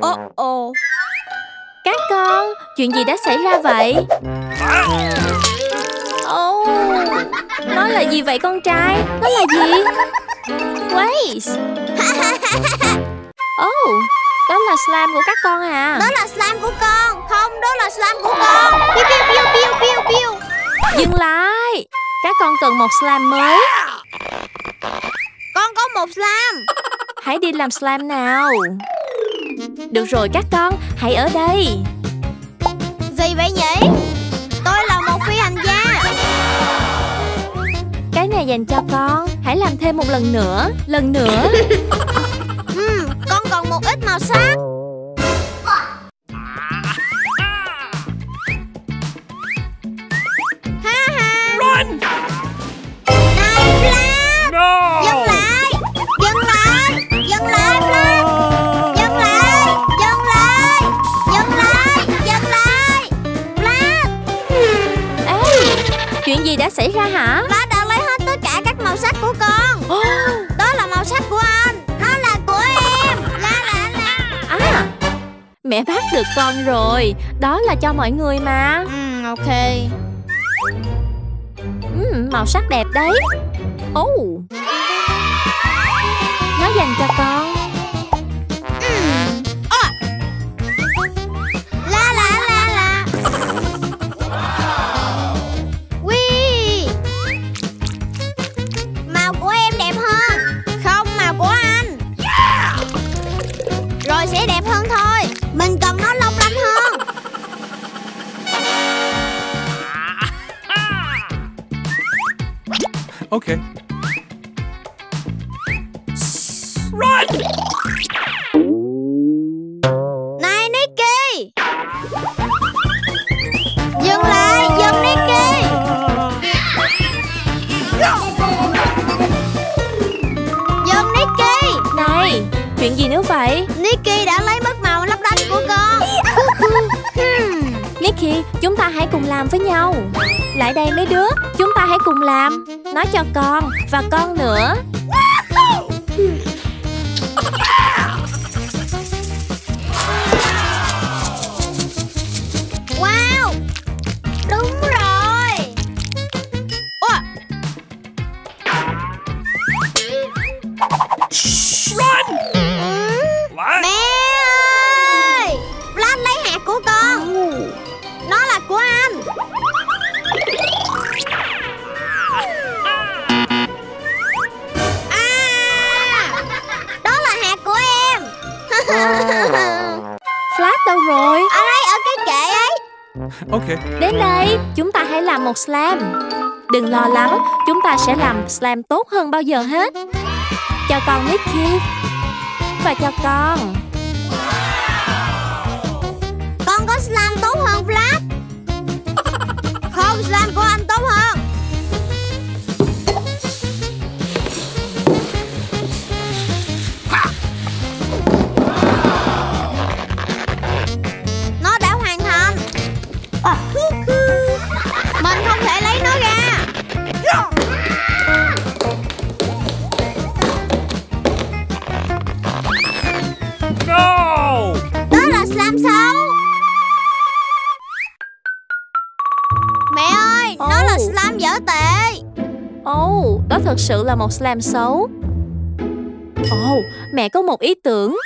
Oh, oh. Các con Chuyện gì đã xảy ra vậy? Oh, Nó là gì vậy con trai? Nó là gì? Wait oh, Đó là slime của các con à? Đó là slime của con. Không đó là slime của con. Piu piu piu piu piu piu. Dừng lại. Các con cần một slime mới. Con có một slime. Hãy đi làm slime nào. Được rồi các con Hãy ở đây. Gì vậy nhỉ? Tôi là một phi hành gia. Cái này dành cho con Hãy làm thêm một lần nữa Lần nữa. Ừ, Con còn một ít màu sắc Chuyện gì đã xảy ra hả? Flash đã lấy hết tất cả các màu sắc của con. Đó là màu sắc của anh. Nó là của em. La la la. À Mẹ bắt được con rồi. Đó là cho mọi người mà. Ừ ok. Ừm, Màu sắc đẹp đấy. Ồ. Nó dành cho con Okay. Run! Này Nicky Dừng lại Dừng Nicky Dừng Nicky Này Chuyện gì nữa vậy Nicky đã lấy mất màu lấp lánh của con. Nicky Chúng ta hãy cùng làm với nhau Lại đây mấy đứa Chúng hãy cùng làm. Nói cho con Và con nữa. Okay. Đến đây Chúng ta hãy làm một slime Đừng lo lắng Chúng ta sẽ làm slime tốt hơn bao giờ hết. Cho con Nicky Và cho con. Con có slime tốt hơn Flash? Không slime của anh tệ. Ồ, đó thật sự là một slam xấu. Ồ, mẹ có một ý tưởng.